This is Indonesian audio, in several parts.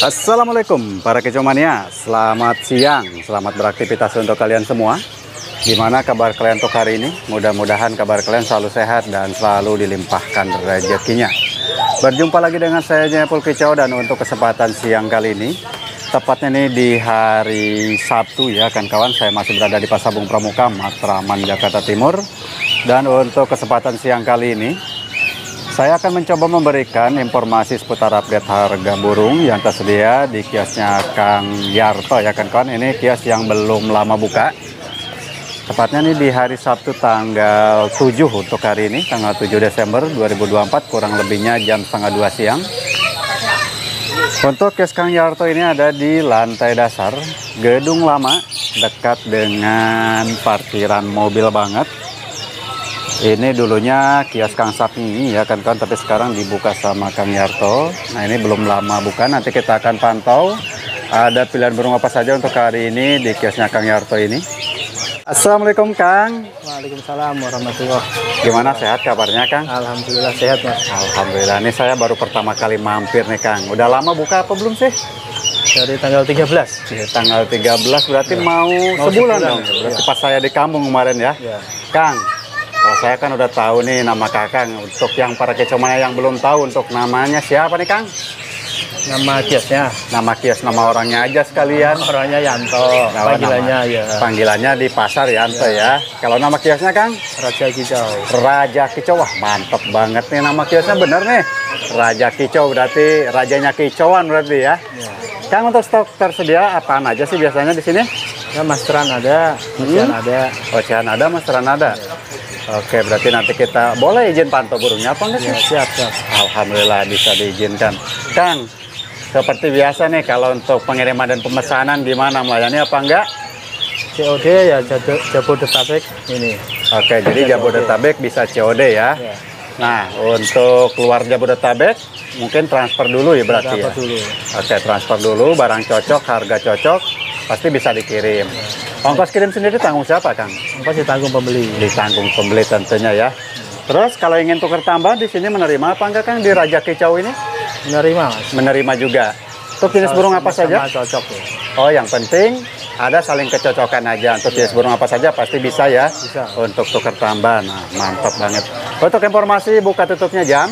Assalamualaikum para kecomania Selamat siang, selamat beraktivitas untuk kalian semua. Gimana kabar kalian untuk hari ini? Mudah-mudahan kabar kalian selalu sehat dan selalu dilimpahkan rezekinya. Berjumpa lagi dengan saya Jepul Kicau dan untuk kesempatan siang kali ini Tepatnya nih di hari Sabtu ya kan kawan Saya masih berada di Pasabung Pramuka, Matraman, Jakarta Timur. Dan untuk kesempatan siang kali ini saya akan mencoba memberikan informasi seputar update harga burung yang tersedia di kiosnya Kang Yarto ya kan kawan. Ini kios yang belum lama buka. Tepatnya nih di hari Sabtu tanggal 7 untuk hari ini, tanggal 7 Desember 2024, kurang lebihnya jam setengah 2 siang. Untuk kios Kang Yarto ini ada di lantai dasar, gedung lama, dekat dengan parkiran mobil banget ini dulunya kios Kang Sapi ya kan kan tapi sekarang dibuka sama Kang Yarto. Nah ini belum lama buka. Nanti kita akan pantau. Ada pilihan burung apa saja untuk hari ini di kiosnya Kang Yarto ini. Assalamualaikum Kang. Waalaikumsalam warahmatullahi gimana? Sehat kabarnya Kang? Alhamdulillah sehat mas. Alhamdulillah. Ini saya baru pertama kali mampir nih Kang. Udah lama buka apa belum sih? Dari tanggal 13 ya, tanggal 13 berarti ya. mau, mau sebulan, sebulan. dong. Ya. berarti ya. pas saya di kampung kemarin ya, ya. Kang kalau saya kan udah tahu nih nama Kakang. Untuk yang para kecomanya yang belum tahu untuk namanya siapa nih Kang? Nama kiosnya? Nama kios, nama orangnya aja sekalian. Orangnya Yanto. Nama, panggilannya nama, ya. Panggilannya di pasar Yanto ya. ya. Kalau nama kiosnya Kang? Raja Kicau. Raja Kicau. Wah mantep banget nih nama kiosnya bener nih. Raja Kicau berarti rajanya kicauan berarti ya. ya. Kang untuk stok tersedia apaan aja sih biasanya di sini? Ya masteran ada, ocean hmm? ada. Ocean ada, masteran ada. Ya. Oke, berarti nanti kita boleh izin pantau burungnya apa enggak sih? Ya, siap, siap. Alhamdulillah bisa diizinkan. Kang, seperti biasa nih kalau untuk pengiriman dan pemesanan gimana melayani apa enggak? COD ya Jabodetabek ini. Oke, jadi Jabodetabek bisa COD ya. ya. Nah, untuk keluar Jabodetabek mungkin transfer dulu ya berarti transfer ya. dulu. Oke, transfer dulu, barang cocok, harga cocok, pasti bisa dikirim. Ya. Ongkos kirim sendiri tanggung siapa, Kang? Ongkos ditanggung pembeli. Ditanggung pembeli tentunya ya. Terus kalau ingin tukar tambah di sini menerima apa enggak, Kang? Di Raja Kicau ini? Menerima, Mas. Menerima juga. Untuk jenis burung apa saja? cocok ya. Oh, yang penting ada saling kecocokan aja. Untuk jenis burung apa saja pasti bisa ya. Bisa. Untuk tukar tambah. Nah, mantap banget. Untuk informasi buka tutupnya jam?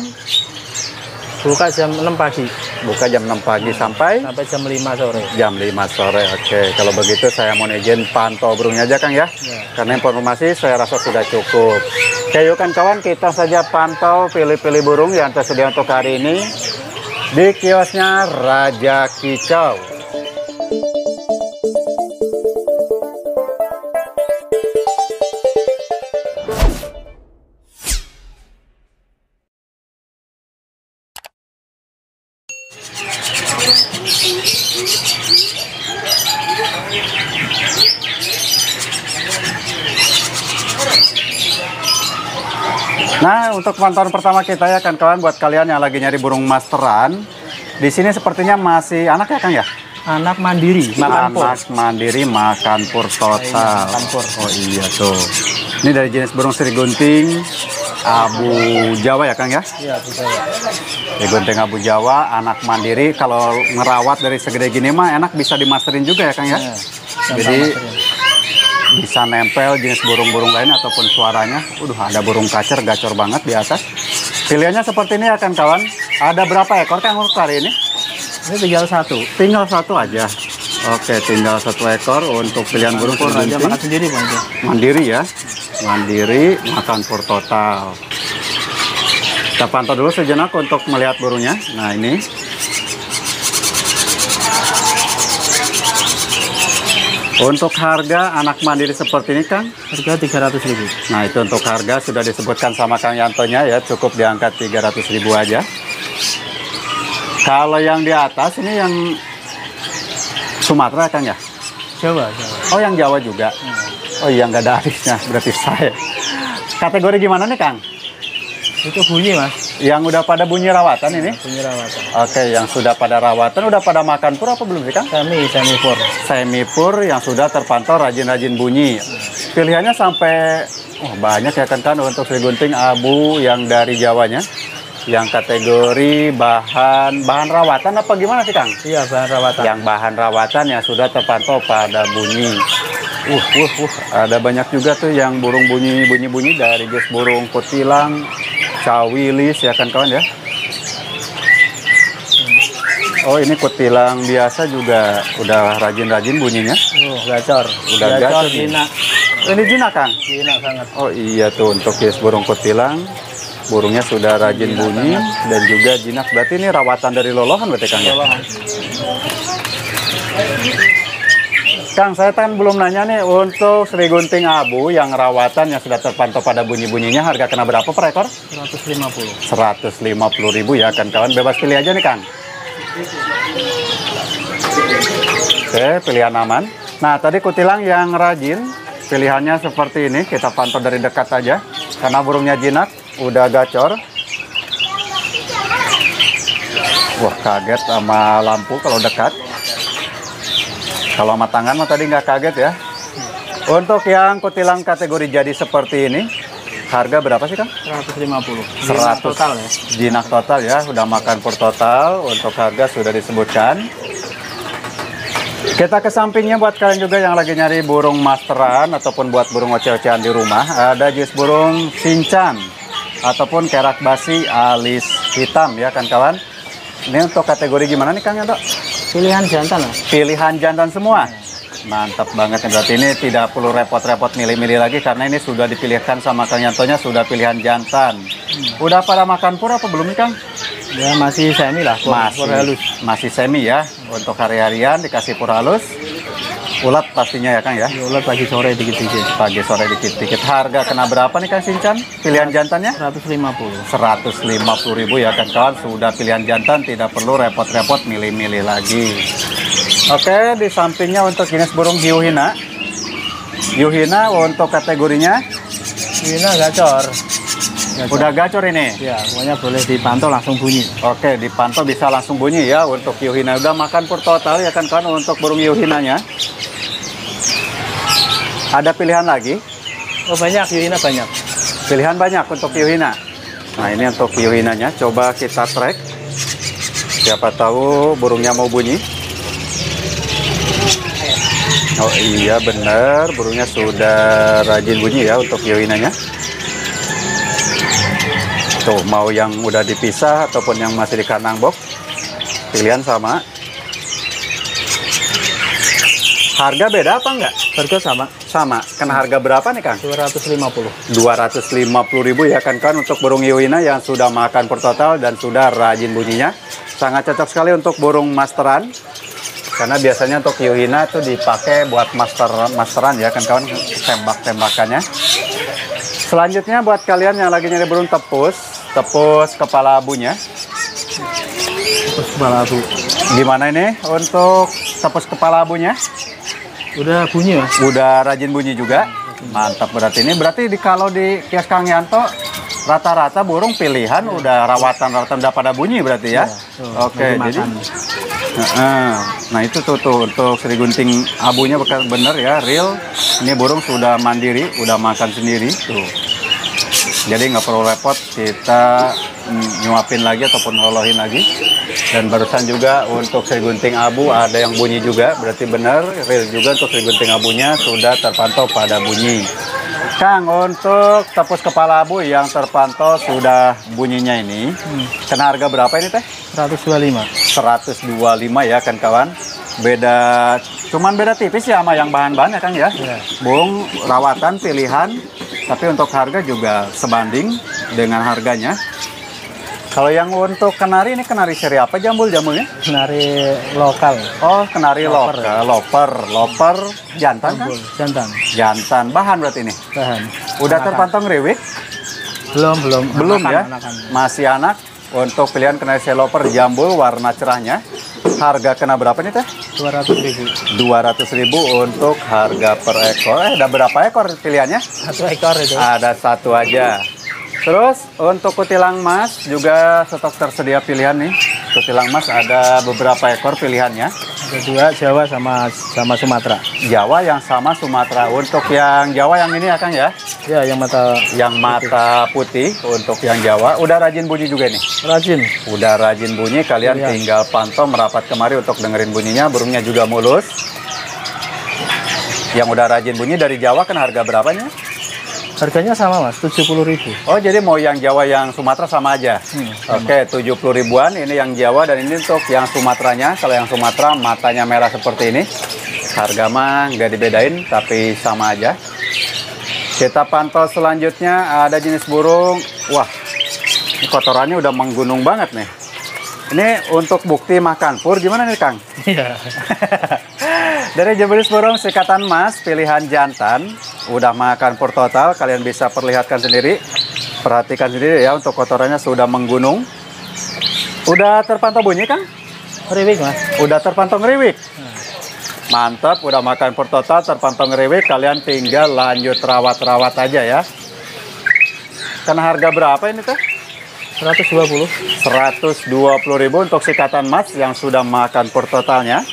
Buka jam 6 pagi. Buka jam 6 pagi sampai? Sampai jam 5 sore. Jam 5 sore, oke. Kalau begitu saya mau izin pantau burungnya aja Kang ya. ya. Karena informasi saya rasa sudah cukup. Oke yuk kan kawan, kita saja pantau pilih-pilih burung yang tersedia untuk hari ini. Di kiosnya Raja Kicau. Untuk pantauan pertama kita ya kan kawan buat kalian yang lagi nyari burung masteran, di sini sepertinya masih anak ya Kang ya? Anak mandiri, makan pur. Anak mandiri makan pur total. Makan pur. Oh iya tuh. Ini dari jenis burung seri gunting Abu Jawa ya Kang ya? Iya, Abu Jawa. Ya, gunting Abu Jawa, anak mandiri kalau ngerawat dari segede gini mah enak bisa dimasterin juga ya Kang ya? ya Jadi bisa nempel jenis burung-burung lain ataupun suaranya. Udah ada burung kacer gacor banget di atas. Pilihannya seperti ini akan kawan. Ada berapa ekor kan untuk hari ini? Ini tinggal satu. Tinggal satu aja. Oke, tinggal satu ekor untuk pilihan burung aja makan sendiri Bang. Mandiri ya. Mandiri makan pur total. Kita pantau dulu sejenak untuk melihat burungnya. Nah, ini Untuk harga anak mandiri seperti ini Kang? Harga 300 ribu. Nah itu untuk harga sudah disebutkan sama Kang Yantonya ya cukup diangkat 300 ribu aja. Kalau yang di atas ini yang Sumatera Kang ya? Jawa. Jawa. Oh yang Jawa juga? Hmm. Oh iya nggak ada arisnya berarti saya. Kategori gimana nih Kang? Itu bunyi mas. Yang udah pada bunyi rawatan ini? Bunyi rawatan. Oke, yang sudah pada rawatan udah pada makan pur apa belum sih Kang? Semi, semi pur. Semi pur yang sudah terpantau rajin-rajin bunyi. Pilihannya sampai oh, banyak ya kan kan untuk Sri Gunting Abu yang dari Jawanya. Yang kategori bahan bahan rawatan apa gimana sih Kang? Iya, bahan rawatan. Yang bahan rawatan yang sudah terpantau pada bunyi. Uh, uh, uh, ada banyak juga tuh yang burung bunyi bunyi bunyi dari jenis burung kutilang, cawilis ya kan kawan ya. Oh ini kutilang biasa juga udah rajin-rajin bunyinya. Oh, gacor. Udah gacor gacor jinak. Oh, ini jinak Kang. Jinak sangat. Oh iya tuh untuk jenis burung kutilang burungnya sudah rajin bunyi dan juga jinak. Berarti ini rawatan dari lolohan berarti Kang ya? Lolohan. Kang, saya kan belum nanya nih untuk Sri Gunting Abu yang rawatan yang sudah terpantau pada bunyi-bunyinya harga kena berapa per ekor? 150. 150.000 ya kan kawan bebas pilih aja nih Kang. Oke, pilihan aman. Nah, tadi kutilang yang rajin pilihannya seperti ini, kita pantau dari dekat aja karena burungnya jinak, udah gacor. Wah, kaget sama lampu kalau dekat. Kalau sama tangan mah tadi nggak kaget ya. Untuk yang kutilang kategori jadi seperti ini, harga berapa sih Kang? 150. 100 total ya. Jinak total ya, udah makan per total. Untuk harga sudah disebutkan. Kita ke sampingnya buat kalian juga yang lagi nyari burung masteran ataupun buat burung oceh-ocehan di rumah. Ada jenis burung sincan ataupun kerak basi alis hitam ya kan kawan. Ini untuk kategori gimana nih Kang ya dok? Pilihan jantan lah. Pilihan jantan semua. Mantap banget nih berarti ini tidak perlu repot-repot milih-milih lagi karena ini sudah dipilihkan sama Kang Yantonya sudah pilihan jantan. Udah pada makan pur apa belum nih Kang? Ya masih semi lah. Pur, masih pur halus. masih semi ya untuk hari-harian dikasih pur halus ulat pastinya ya Kang ya Ya ulat pagi sore dikit-dikit. pagi sore dikit-dikit harga kena berapa nih Kang Sincan pilihan jantannya 150. 150.000 ya kan kawan sudah pilihan jantan tidak perlu repot-repot milih-milih lagi Oke di sampingnya untuk jenis burung hiu hina hiu hina untuk kategorinya Ini gacor. Gacor. udah gacor ini Ya, pokoknya boleh dipantau langsung bunyi. Oke, dipantau bisa langsung bunyi ya untuk Yuhina. Udah makan per total ya kan kawan untuk burung Yuhinanya. Ada pilihan lagi? Oh banyak, Yuina banyak. Pilihan banyak untuk Yuhina. Nah ini untuk Yuhinanya. Coba kita track. Siapa tahu burungnya mau bunyi. Oh iya benar, burungnya sudah rajin bunyi ya untuk Yuhinanya. Tuh mau yang udah dipisah ataupun yang masih di kandang box, pilihan sama. Harga beda apa enggak? Harga sama, Sama. Kena harga berapa nih Kang? 250. 250.000 ya kan kan untuk burung Yuina yang sudah makan per total dan sudah rajin bunyinya. Sangat cocok sekali untuk burung masteran. Karena biasanya untuk Yuhina itu dipakai buat master masteran ya kan kawan tembak-tembakannya. Selanjutnya buat kalian yang lagi nyari burung tepus, tepus kepala abunya. Terus kepala abu. Gimana ini untuk tepus kepala abunya? Udah bunyi mas. Udah rajin bunyi juga. Mantap berarti ini berarti di kalau di kios Kang Yanto rata-rata burung pilihan udah rawatan-rawatan udah pada bunyi berarti ya. Tuh, Oke, jadi nah itu tuh tuh untuk Sri Gunting abunya bener ya real. Ini burung sudah mandiri, udah makan sendiri tuh. Jadi nggak perlu repot kita nyuapin lagi ataupun ngolohin lagi. Dan barusan juga untuk Sri Gunting Abu ada yang bunyi juga, berarti benar real juga untuk Sri Gunting Abunya sudah terpantau pada bunyi. Kang, untuk tepus kepala abu yang terpantau sudah bunyinya ini, kena harga berapa ini teh? 125. 125 ya kan kawan. Beda, cuman beda tipis ya sama yang bahan-bahan ya Kang ya. Iya. Bung, rawatan, pilihan, tapi untuk harga juga sebanding dengan harganya. Kalau yang untuk kenari ini kenari seri apa jambul jambulnya? Nari lokal. Oh, kenari Loper. lokal, loper, loper jantan kan? Jambul, jantan. Jantan, bahan berarti ini. Bahan. Udah Anakan. terpantau ngeriwik? Belum, belum. Belum Anakan, ya? anakan. Masih anak. Untuk pilihan kenari seloper jambul warna cerahnya. Harga kena berapa nih teh? 200 ribu. 200.000 untuk harga per ekor. Eh, ada berapa ekor pilihannya? Satu ekor itu. Ada satu aja. Terus untuk kutilang mas juga stok tersedia pilihan nih. Kutilang mas ada beberapa ekor pilihannya. Ada dua Jawa sama sama Sumatera. Jawa yang sama Sumatera. Untuk yang Jawa yang ini ya Kang ya? Ya, yang mata Yang mata putih untuk yang Jawa. Udah rajin bunyi juga nih? rajin. Udah rajin bunyi, kalian Iya. tinggal pantau merapat kemari untuk dengerin bunyinya. Burungnya juga mulus. Yang udah rajin bunyi dari Jawa kan harga berapanya? Harganya sama mas, 70.000. Oh jadi mau yang Jawa yang Sumatera sama aja? Hmm, Oke 70 ribuan ini yang Jawa dan ini untuk yang Sumateranya. Kalau yang Sumatera matanya merah seperti ini. Harga mah nggak dibedain tapi sama aja. Kita pantau selanjutnya ada jenis burung. Wah ini kotorannya udah menggunung banget nih. Ini untuk bukti makan pur gimana nih Kang? Iya. Dari jenis burung sikatan emas pilihan jantan udah makan pur total kalian bisa perlihatkan sendiri. Perhatikan sendiri ya untuk kotorannya sudah menggunung. Udah terpantau bunyi kan Riwik mas. udah terpantau ngeriwik mantap udah makan pur total terpantau ngeriwik kalian tinggal lanjut rawat-rawat aja ya. Karena harga berapa ini teh? 120. 120.000 untuk sikatan emas yang sudah makan pur totalnya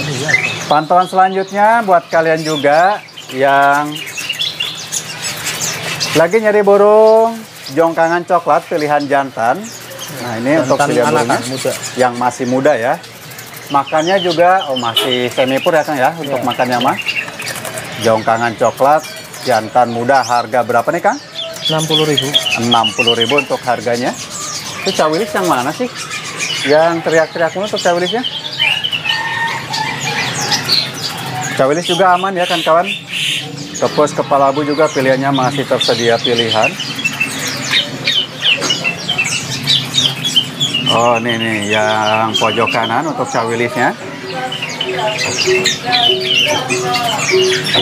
Aduh ya. Pantauan selanjutnya buat kalian juga yang lagi nyari burung jongkangan coklat pilihan jantan. Nah ini untuk Jantan pilihan anakan burungnya muda. yang masih muda ya. Makannya juga oh masih semi pur ya Kang ya untuk Iya. makannya mah. Jongkangan coklat jantan muda harga berapa nih Kang? 60.000. 60.000 untuk harganya. Itu cawilis yang mana sih? Yang teriak-teriak mulu untuk cawilisnya? Cawilis juga aman ya kan kawan? Tepus kepala abu juga pilihannya masih tersedia pilihan. Oh nih nih yang pojok kanan untuk cawilisnya.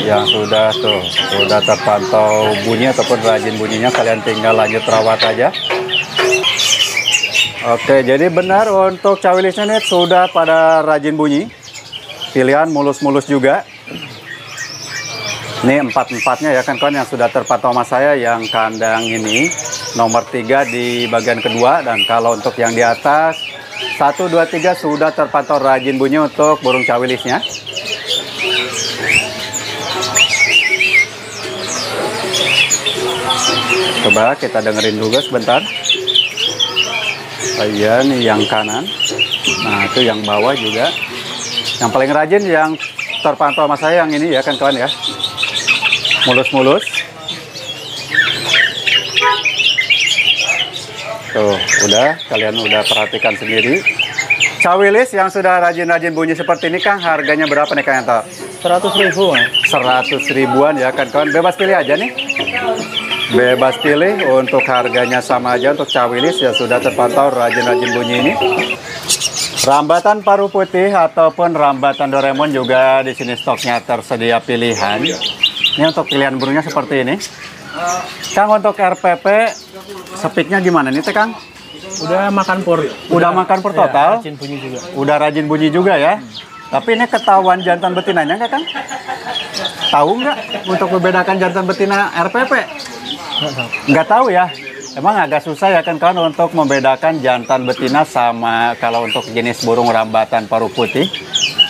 Yang sudah tuh sudah terpantau bunyi ataupun rajin bunyinya kalian tinggal lanjut rawat aja. Oke, jadi benar untuk cawilisnya nih sudah pada rajin bunyi. Pilihan mulus-mulus juga. Ini empat-empatnya ya kan kawan yang sudah terpantau sama saya yang kandang ini nomor tiga di bagian kedua dan kalau untuk yang di atas satu dua tiga sudah terpantau rajin bunyi untuk burung cawilisnya. Coba kita dengerin juga sebentar. Oh iya nih yang kanan. Nah itu yang bawah juga. Yang paling rajin yang terpantau sama saya yang ini ya kan kawan ya. Mulus-mulus. Tuh udah kalian udah perhatikan sendiri. Cawilis yang sudah rajin-rajin bunyi seperti ini Kang harganya berapa nih Kang Yanto? 100.000 mas. 100 ribuan ya kan kawan bebas pilih aja nih bebas pilih untuk harganya sama aja untuk cawilis ya sudah terpantau rajin-rajin bunyi ini rambatan paru putih ataupun rambatan Doraemon juga di sini stoknya tersedia pilihan ini untuk pilihan burungnya seperti ini Kang untuk RPP sepiknya gimana nih teh Kang? Udah makan pur. Udah makan pur total? Ya, rajin bunyi juga. Udah rajin bunyi juga ya. Tapi ini ketahuan jantan betinanya nggak Kang? Tahu nggak untuk membedakan jantan betina RPP? Nggak tahu ya. Emang agak susah ya kan kawan untuk membedakan jantan betina sama kalau untuk jenis burung rambatan paru putih.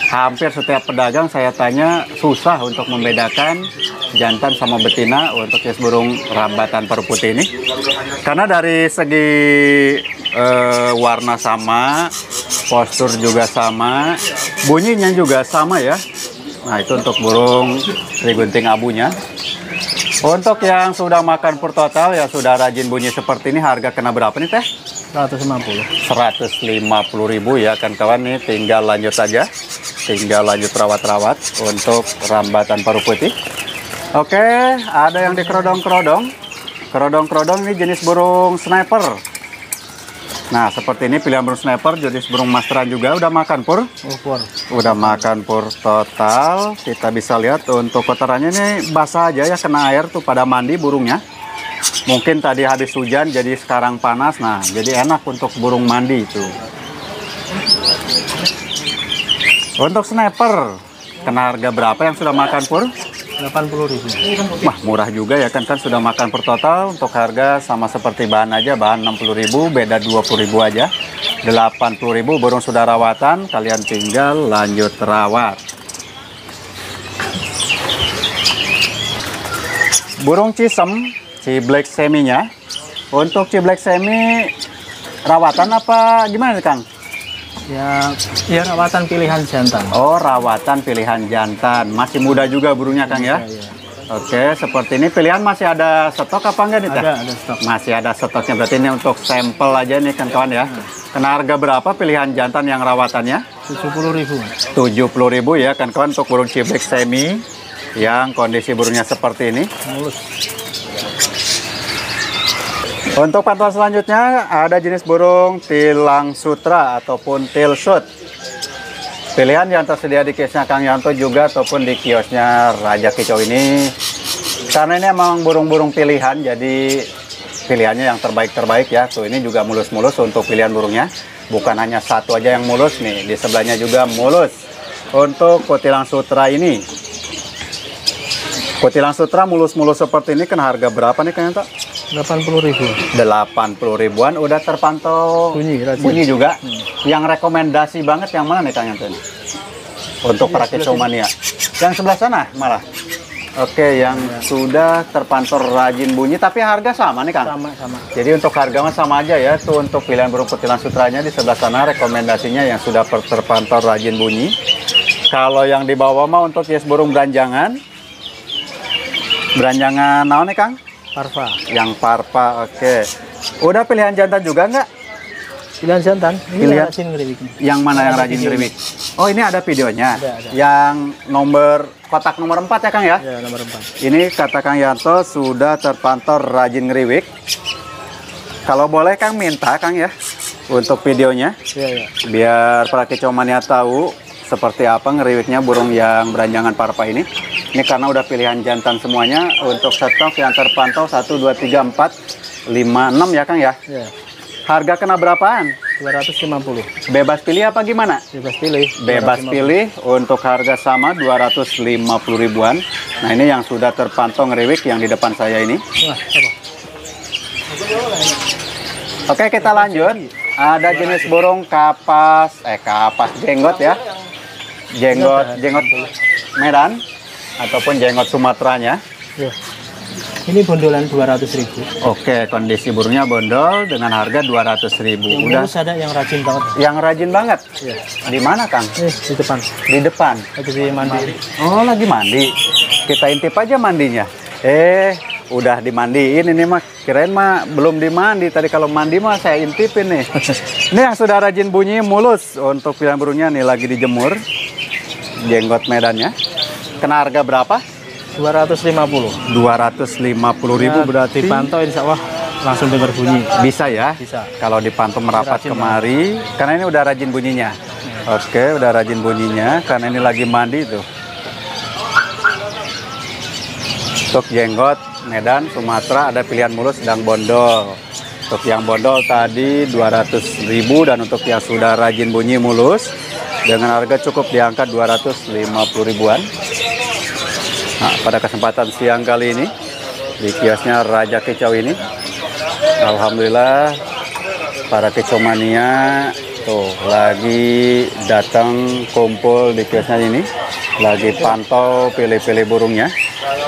Hampir setiap pedagang saya tanya susah untuk membedakan jantan sama betina untuk jenis burung rambatan paru putih ini. Karena dari segi eh, warna sama, postur juga sama, bunyinya juga sama ya. Nah itu untuk burung trigunting abunya. Untuk yang sudah makan pur total, yang sudah rajin bunyi seperti ini, harga kena berapa nih teh? 150. 150.000 ya kan kawan nih, tinggal lanjut aja. Tinggal lanjut rawat-rawat untuk rambatan paru putih. Oke, ada yang di kerodong-kerodong. Kerodong-kerodong ini jenis burung sniper. Nah, seperti ini pilihan burung sniper, jenis burung masteran juga udah makan pur. Oh, pur. Udah makan pur total. Kita bisa lihat untuk kotorannya ini basah aja ya kena air tuh pada mandi burungnya. Mungkin tadi habis hujan jadi sekarang panas. Nah, jadi enak untuk burung mandi itu. Untuk sniper kena harga berapa yang sudah makan pur? 80 ribu. Wah murah juga ya kan? Kan sudah makan per total untuk harga sama seperti bahan aja bahan 60.000 beda 20.000 aja. 80.000 burung sudah rawatan kalian tinggal lanjut rawat. Burung cisem si black seminya. Untuk si black semi rawatan apa gimana Kang? Ya, ya rawatan pilihan jantan. Oh rawatan pilihan jantan masih muda juga burungnya Kang ya? Ya. Oke, seperti ini pilihan masih ada stok apa enggak nih? Ada, ada stok. Masih ada stoknya, berarti ini untuk sampel aja nih kan kawan ya. Kena harga berapa pilihan jantan yang rawatannya? 70 ribu. 70.000 ya kan kawan untuk burung ciblek semi yang kondisi burungnya seperti ini. Mulus. Untuk pantauan selanjutnya ada jenis burung tilang sutra ataupun shoot. Pilihan yang tersedia di kiosnya Kang Yanto juga ataupun di kiosnya Raja Kicau ini. Karena ini emang burung-burung pilihan jadi pilihannya yang terbaik-terbaik ya. Tuh ini juga mulus-mulus untuk pilihan burungnya. Bukan hanya satu aja yang mulus nih, di sebelahnya juga mulus. Untuk kutilang sutra ini. Kutilang sutra mulus-mulus seperti ini kan harga berapa nih Kang Yanto? 80 ribu. 80 ribuan udah terpantau Bunyi, bunyi juga. Yang rekomendasi banget yang mana nih Kang Yanto ini? Untuk para kecomania. Yang sebelah sana malah. Oke, yang sudah terpantau rajin bunyi tapi harga sama nih Kang. Sama, sama. Jadi untuk harga mah sama aja ya. Tuh untuk pilihan burung kutilang sutranya di sebelah sana rekomendasinya yang sudah terpantau rajin bunyi. Kalau yang di bawah mah untuk yes burung beranjangan. Beranjangan naon nih Kang? Parva. Yang parpa, oke. Udah pilihan jantan juga nggak? Pilihan jantan. Ini Pilihan- rajin. Yang mana yang rajin ngeriwik? Oh ini ada videonya. Ada, ada. Yang nomor kotak nomor 4 ya Kang ya? Ya, nomor 4. Ini kata Kang Yanto sudah terpantau rajin ngeriwik. Kalau boleh Kang minta Kang ya untuk videonya Ya, ya. biar para kecomania tahu seperti apa ngeriwiknya burung yang beranjangan parpa ini. Ini karena udah pilihan jantan semuanya untuk stok yang terpantau 1 2 3 4 5 6 ya Kang ya. Ya. Harga kena berapaan? 250. Bebas pilih apa gimana? Bebas pilih. Bebas 250. pilih untuk harga sama 250 ribuan. Nah ini yang sudah terpantau ngeriwik yang di depan saya ini. Oke kita lanjut. Ada jenis burung kapas, eh kapas jenggot ya. Jenggot, jenggot Medan ataupun jenggot Sumateranya. Ya. Ini bondolan 200 ribu. Oke kondisi burungnya bondol dengan harga 200 ribu. Yang Udah mulus ada yang rajin banget. yang rajin banget. Ya. Di mana Kang? Eh, di depan. Di depan. Lagi di mandi. Oh lagi mandi. Kita intip aja mandinya. Eh udah dimandiin ini mah kirain mah belum dimandi tadi kalau mandi mah saya intipin nih ini yang sudah rajin bunyi mulus untuk pilihan burungnya nih lagi dijemur jenggot medannya kena harga berapa? 250. 250.000 ribu Ya, berarti dipantau insya Allah langsung dengar bunyi. bisa ya? Bisa. kalau dipantau merapat Rajin kemari karena ini udah rajin bunyinya. Oke udah rajin bunyinya karena ini lagi mandi tuh. Untuk jenggot Medan Sumatera ada pilihan mulus sedang bondol. Untuk yang bondol tadi 200.000 dan untuk yang sudah rajin bunyi mulus dengan harga cukup di angka 250 ribuan Nah, pada kesempatan siang kali ini di kiosnya Raja Kicau ini, Alhamdulillah para kicomania tuh lagi datang kumpul di kiosnya ini, lagi pantau pilih-pilih burungnya.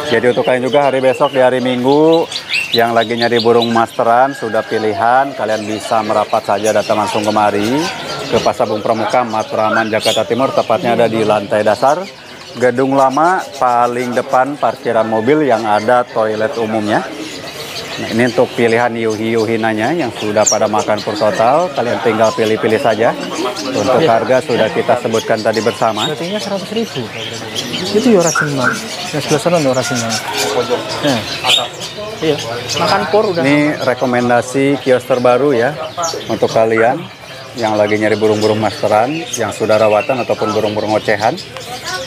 Jadi untuk kalian juga hari besok di hari Minggu yang lagi nyari burung masteran sudah pilihan, kalian bisa merapat saja datang langsung kemari ke Pasar Bung Pramuka Matraman Jakarta Timur, tepatnya ada di lantai dasar gedung lama paling depan parkiran mobil yang ada toilet umumnya. Nah, ini untuk pilihan yuhi-yuhinanya yang sudah pada makan per total, kalian tinggal pilih-pilih saja. Untuk harga sudah kita sebutkan tadi bersama. Ratingnya 100 ribu. Itu ya rajin banget. Yang sebelah sana ya rajin banget. Ya. Iya. Makan pur udah. Ini rekomendasi kios terbaru ya untuk kalian yang lagi nyari burung-burung masteran yang sudah rawatan ataupun burung-burung ocehan.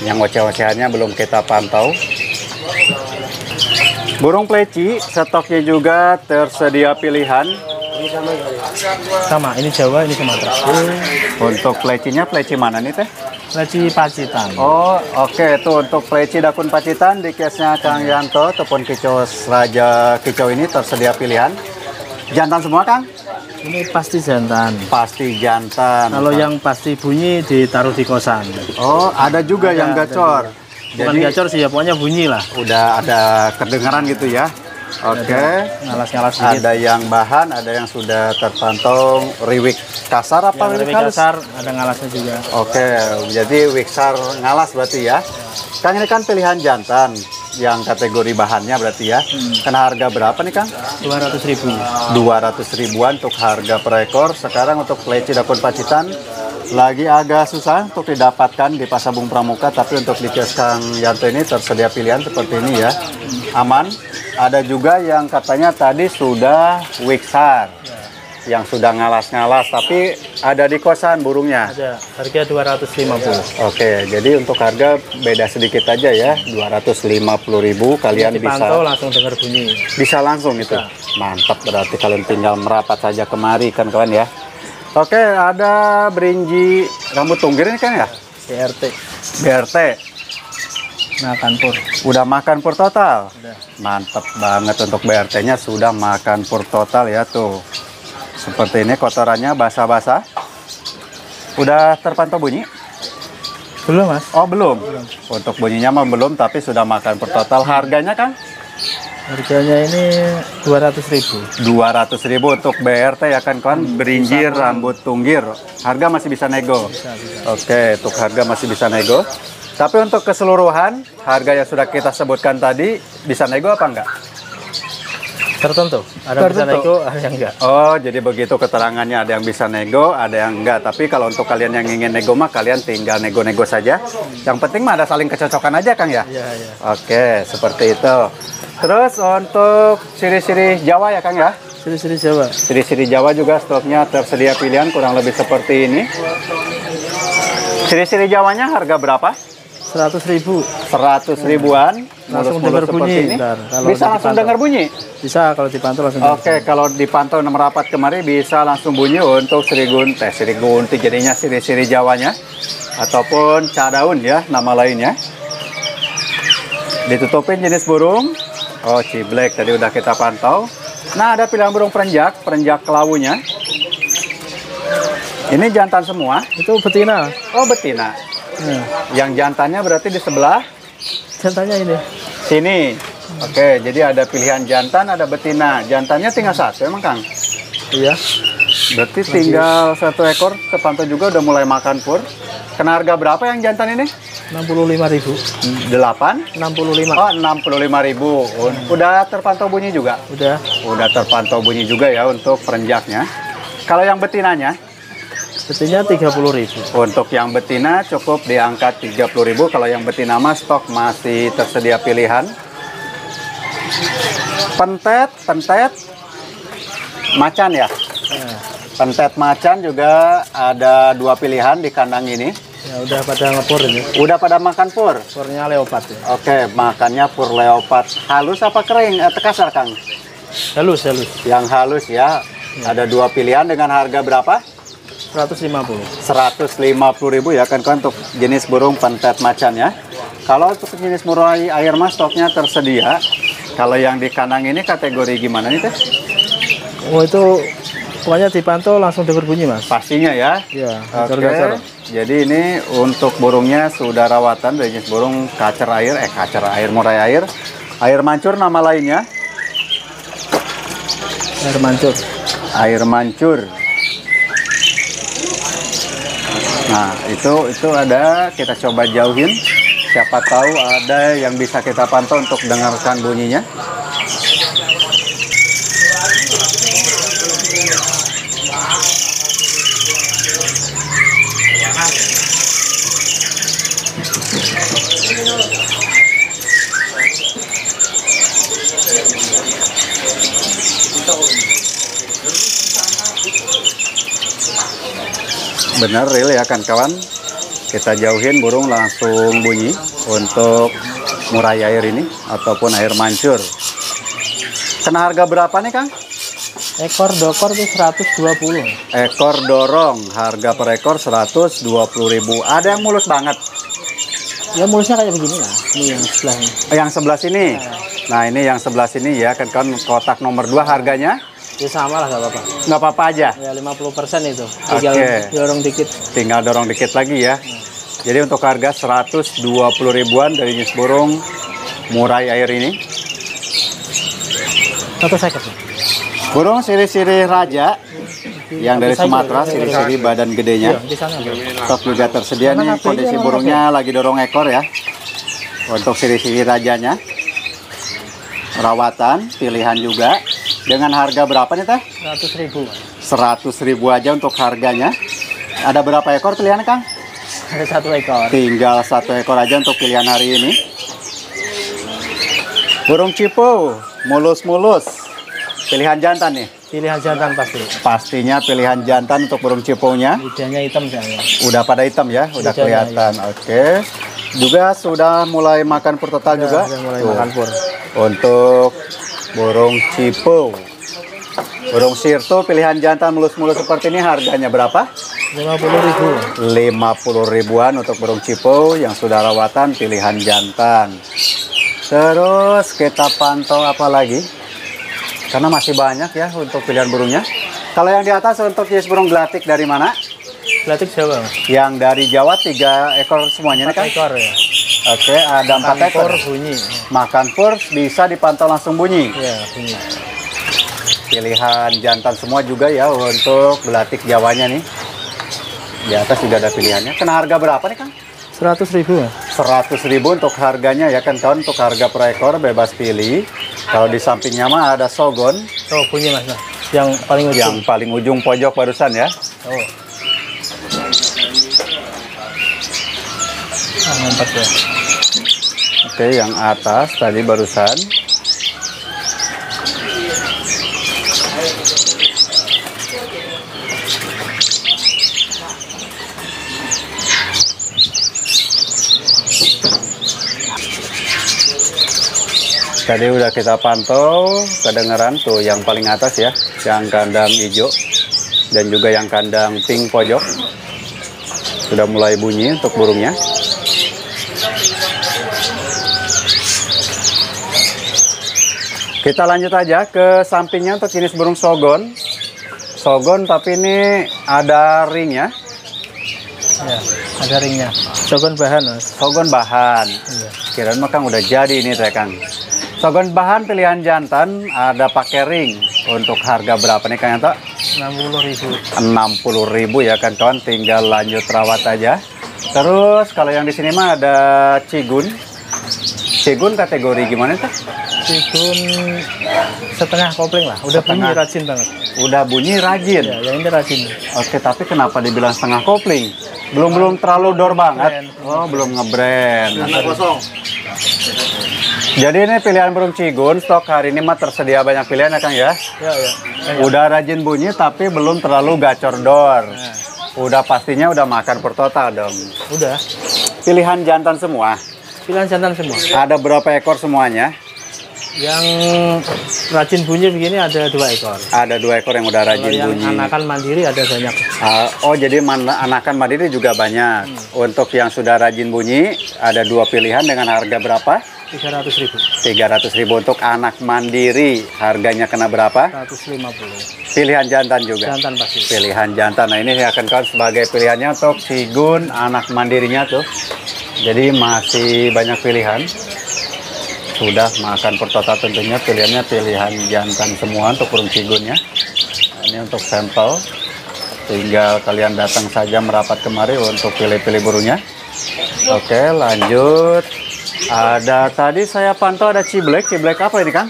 Yang oceh-ocehannya belum kita pantau. Burung pleci stoknya juga tersedia pilihan. sama. Ini Jawa, ini Sumatera. Untuk plecinya pleci mana nih teh? Leci Pacitan. Oh, oke itu untuk pleci dakun pacitan di case-nya Kang Yanto ataupun kicau Raja Kicau ini tersedia pilihan. Jantan semua, Kang? Ini pasti jantan. Pasti jantan. Kalau yang pasti bunyi ditaruh di kosan. Oh, ada juga Ada, yang ada gacor. Bukan Jadi gacor sih ya, pokoknya bunyi lah. udah ada kedengaran gitu ya. Oke. Ngalas-ngalas sedikit. Ada yang bahan, ada yang sudah terpantau riwik kasar apa Yang riwik halus? kasar, ada ngalasnya juga. Oke, jadi wiksar ngalas berarti ya. Kang ini kan pilihan jantan yang kategori bahannya berarti ya. Kena harga berapa nih Kang? 200 ribu. 200 ribuan untuk harga per ekor. Sekarang untuk leci dakun pacitan lagi agak susah untuk didapatkan di Pasabung Pramuka, tapi untuk di kios Kang Yanto ini tersedia pilihan seperti ini ya. Aman. Ada juga yang katanya tadi sudah wiksar. Yang sudah ngalas-ngalas, tapi ada di kosan burungnya. Ada harga 250. Oke, jadi untuk harga beda sedikit aja ya, 250.000 kalian Dipantau bisa langsung dengar bunyi. bisa langsung itu. Mantap berarti kalian tinggal merapat saja kemari kan kawan ya. Oke, ada berinji rambut tunggir ini kan ya? CRT. BRT. Makan pur. Udah makan pur total. Udah. Mantap banget untuk BRT-nya sudah makan pur total ya tuh. Seperti ini kotorannya basah-basah. Udah terpantau bunyi? Belum mas? Oh belum. Untuk bunyinya mah belum, tapi sudah makan per total. Harganya kan Harganya ini 200 ribu. 200 ribu untuk BRT ya kan kawan. Berinjir, rambut tunggir. Harga masih bisa nego. Bisa, bisa. Oke, untuk harga masih bisa nego. Tapi untuk keseluruhan, harga yang sudah kita sebutkan tadi, bisa nego apa enggak? Tertentu. Ada bisa Tertentu. nego, ada yang enggak. Oh, jadi begitu keterangannya ada yang bisa nego, ada yang enggak. Tapi kalau untuk kalian yang ingin nego mah kalian tinggal nego-nego saja. Yang penting mah ada saling kecocokan aja Kang ya. Iya, iya. Oke, seperti itu. Terus untuk ciri-ciri Jawa ya Kang ya? Seri-seri Jawa. Ciri-ciri Jawa juga stoknya tersedia pilihan kurang lebih seperti ini. Ciri-ciri Jawanya harga berapa? 100 ribu. 100 ribuan. Langsung dengar bunyi, ini. ntar. Kalau Bisa langsung dengar bunyi. Bisa kalau dipantau langsung. Oke, kalau dipantau merapat kemari bisa langsung bunyi untuk Sirigun, teh Sirigunti jadinya ciri-ciri Jawanya ataupun cadaun ya nama lainnya. Ditutupin jenis burung. Oh, ciblek tadi udah kita pantau. Nah, ada pilihan burung perenjak, perenjak kelawunya. Ini jantan semua. Itu betina. Oh, betina. Nah, Yang jantannya berarti di sebelah jantannya ini. sini. Oke, jadi ada pilihan jantan, ada betina. Jantannya tinggal satu emang Kang? Iya. Berarti tinggal satu ekor terpantau juga udah mulai makan pur. Kena harga berapa yang jantan ini? 65 ribu. 8? 65. Oh, 65 ribu. Udah terpantau bunyi juga? Udah. Udah terpantau bunyi juga ya untuk perenjaknya. Kalau yang betinanya? Betina 30 ribu. Untuk yang betina cukup di angka 30 ribu. Kalau yang betina mah stok masih tersedia pilihan. Pentet, pentet, macan ya? Pentet macan juga ada dua pilihan di kandang ini. ya udah pada ngepur ini. Udah pada makan pur? Purnya leopard ya. Oke, makannya pur leopard. Halus apa kering? Eh, kasar, Kang? Halus, halus. Yang halus ya. Ada dua pilihan dengan harga berapa? 150. 150.000 ya kan kan untuk jenis burung pentet macan ya. Kalau untuk jenis murai air mas stoknya tersedia. Kalau yang di kandang ini kategori gimana nih teh? Oh itu pokoknya dipantau langsung dengar bunyi mas. Pastinya ya. Iya. Oke. Gacor-gacor. Jadi ini untuk burungnya sudah rawatan dari jenis burung kacer air, eh kacer air murai air, air mancur nama lainnya, Air mancur. air mancur. Nah itu itu ada kita coba jauhin. Siapa tahu ada yang bisa kita pantau untuk dengarkan bunyinya. Benar real ya kan kawan. Kita jauhin burung langsung bunyi untuk murai air ini ataupun air mancur. Kena harga berapa nih Kang? Ekor dokor itu 120. Ekor dorong, harga per ekor 120.000. Ada yang mulus banget. Ya mulusnya kayak begini lah. Ini yang sebelah ini. Yang sebelah sini. Nah, ini yang sebelah sini ya, kan kan kotak nomor 2 harganya Ya sama lah gak apa-apa. nggak apa-apa aja. Ya 50% itu. Tinggal Oke. dorong dikit. Tinggal dorong dikit lagi ya. Jadi untuk harga 120 ribuan dari jenis burung murai air ini. Satu second. Burung siri-siri raja yang dari Sumatera, siri-siri badan Iya, gedenya. sana. Stok juga tersedia nih, kondisi burungnya lagi dorong ekor ya. Untuk siri-siri rajanya. Perawatan, pilihan juga. Dengan harga berapa nih teh? 100 ribu. 100 ribu aja untuk harganya. Ada berapa ekor pilihan Kang? Ada satu ekor. Tinggal satu ekor aja untuk pilihan hari ini. Burung cipo, mulus-mulus. Pilihan jantan nih. Pilihan jantan pasti. Pastinya pilihan jantan untuk burung ciponya. Lidahnya hitam saya. Udah pada hitam ya, udah Lidahnya, kelihatan. Oke. Juga sudah mulai makan pur total juga. Sudah mulai Tuh. makan pur. Untuk burung cipo. Burung sirto pilihan jantan mulus-mulus seperti ini harganya berapa? 50 ribu. 50 ribuan untuk burung cipo yang sudah rawatan pilihan jantan. Terus kita pantau apa lagi? Karena masih banyak ya untuk pilihan burungnya. Kalau yang di atas untuk jenis burung gelatik dari mana? Gelatik? Mas? Yang dari Jawa tiga ekor semuanya kan? Empat ekor ya. Oke, ada empat ekor. bunyi. Makan pur bisa dipantau langsung bunyi. Iya, bunyi. Pilihan jantan semua juga ya untuk gelatik Jawanya nih. Di atas juga ada pilihannya. Kena harga berapa nih Kang? 100 ribu ya? 100 ribu untuk harganya ya kan kawan untuk harga per ekor bebas pilih kalau di sampingnya mah ada sogon Oh, bunyi mas. Yang paling ujung. yang paling ujung pojok barusan ya Oh. Ah, mantap ya. Oke yang atas tadi barusan Tadi udah kita pantau, kedengeran tuh yang paling atas ya, yang kandang hijau dan juga yang kandang pink pojok. Sudah mulai bunyi untuk burungnya. Kita lanjut aja ke sampingnya untuk jenis burung sogon. Sogon tapi ini ada ring ya. Ya, ada ringnya. Sogon bahan mas. Sogon bahan. Iya. Kirain mah Kang udah jadi ini teh Kang. Sogon bahan pilihan jantan ada pakai ring. Untuk harga berapa nih Kang Yanto? 60 ribu. 60.000 ya kan kawan, tinggal lanjut rawat aja. Terus kalau yang di sini mah ada cigun. Cigun kategori gimana tuh? Cigun setengah kopling lah. Udah bunyi Setengah. rajin banget. Udah bunyi rajin. Ya, yang ini rajin. Oke, tapi kenapa dibilang setengah kopling? Belum belum terlalu dor banget. Oh, belum ngebrand. Jadi ini pilihan burung cigun stok hari ini mah tersedia banyak pilihan ya Kang ya. Ya, ya. Udah rajin bunyi tapi belum terlalu gacor dor. Nah, Udah pastinya udah makan per total dong. udah. Pilihan jantan semua. Pilihan jantan semua. Ada berapa ekor semuanya? Yang rajin bunyi begini ada dua ekor. Ada dua ekor yang udah Kalau rajin yang bunyi. anakan mandiri ada banyak. Ah, oh jadi man- anakan mandiri juga banyak. Untuk yang sudah rajin bunyi ada dua pilihan dengan harga berapa? 300 ribu. 300 ribu untuk anak mandiri. Harganya kena berapa? 150. Pilihan jantan juga. Jantan pasti. Pilihan jantan. Nah ini akan kawan sebagai pilihannya untuk sigun anak mandirinya tuh. Jadi masih banyak pilihan. Sudah makan per total tentunya pilihannya pilihan jantan semua untuk burung cigunnya. Nah, ini untuk sampel. Tinggal kalian datang saja merapat kemari untuk pilih-pilih burungnya. Oke lanjut. Ada tadi saya pantau ada ciblek. Ciblek apa ini Kang?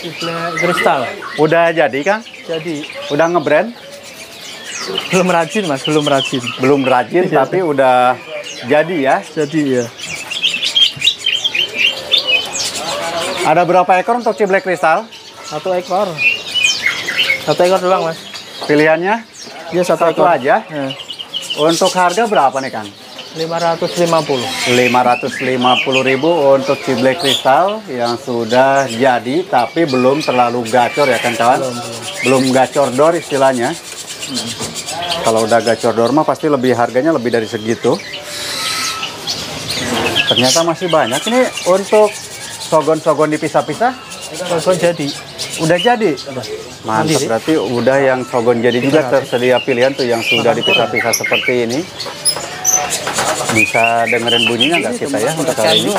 Ciblek kristal. Udah jadi Kang? Jadi Udah ngebrand? belum rajin mas, belum rajin. belum rajin Iya. tapi udah jadi ya. Jadi ya. Ada berapa ekor untuk ciblek kristal? Satu ekor. Satu ekor doang mas. Pilihannya Dia satu, Satu ekor aja? Ya. untuk harga berapa nih Kang? 550. 550.000 untuk ciblek kristal yang sudah jadi tapi belum terlalu gacor ya kan kawan Belum, belum gacor dor istilahnya kalau udah gacor dor mah pasti lebih harganya lebih dari segitu ternyata masih banyak ini untuk sogon-sogon dipisah-pisah Sogon jadi. udah jadi mantap berarti udah yang sogon jadi juga tersedia pilihan tuh yang sudah dipisah-pisah seperti ini bisa dengerin bunyinya nggak kita ya untuk kali ini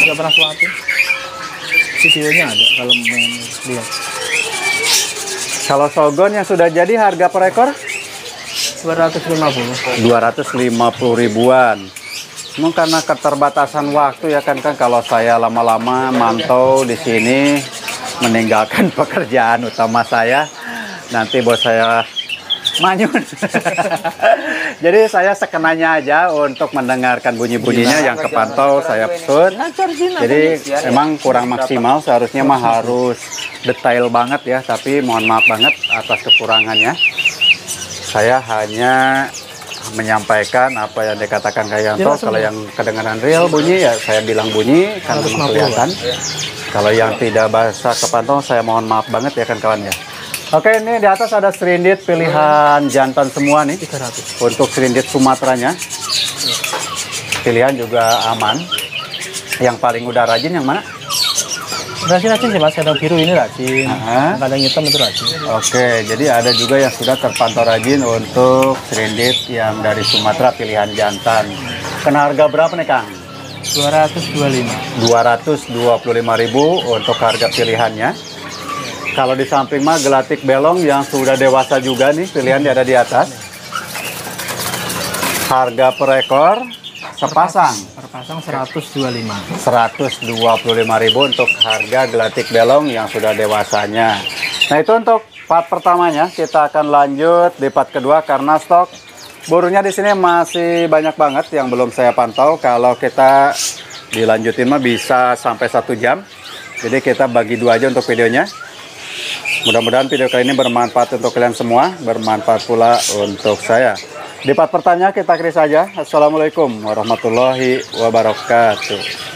Nggak pernah suapin. Videonya ada kalau mau lihat. Kalau sogon yang sudah jadi harga per ekor 250. 250 ribuan. Mungkin karena keterbatasan waktu ya kan kan kalau saya lama-lama mantau di sini meninggalkan pekerjaan utama saya nanti bos saya manyun. Jadi saya sekenanya aja untuk mendengarkan bunyi-bunyinya yang kepantau saya pun. Jadi emang kurang maksimal seharusnya mah harus detail banget ya, tapi mohon maaf banget atas kekurangannya. Saya hanya menyampaikan apa yang dikatakan Kak Yanto. Jelas Kalau yang kedengaran real bunyi ya saya bilang bunyi karena memang 150, kelihatan. Kalau yang tidak bahasa kepantau saya mohon maaf banget ya kan kawan ya. Oke ini di atas ada serindit pilihan jantan semua nih 300. untuk serindit Sumateranya. Pilihan juga aman. Yang paling udah rajin yang mana? Rajin-rajin sih mas, ada biru ini rajin. Aha. Kadang hitam itu rajin. Oke, jadi ada juga yang sudah terpantau rajin untuk serindit yang dari Sumatera pilihan jantan. Kena harga berapa nih Kang? 225. 225.000 untuk harga pilihannya. Kalau di samping mah gelatik belong yang sudah dewasa juga nih, pilihan ada di atas. Harga per ekor sepasang Per pasang 125. 125.000 untuk harga gelatik belong yang sudah dewasanya. Nah, itu untuk part pertamanya. Kita akan lanjut di part kedua karena stok burunya di sini masih banyak banget yang belum saya pantau. Kalau kita dilanjutin mah bisa sampai satu jam. Jadi kita bagi dua aja untuk videonya. Mudah-mudahan video kali ini bermanfaat untuk kalian semua, bermanfaat pula untuk saya. Di part pertanyaan kita akhiri saja. Assalamualaikum warahmatullahi wabarakatuh.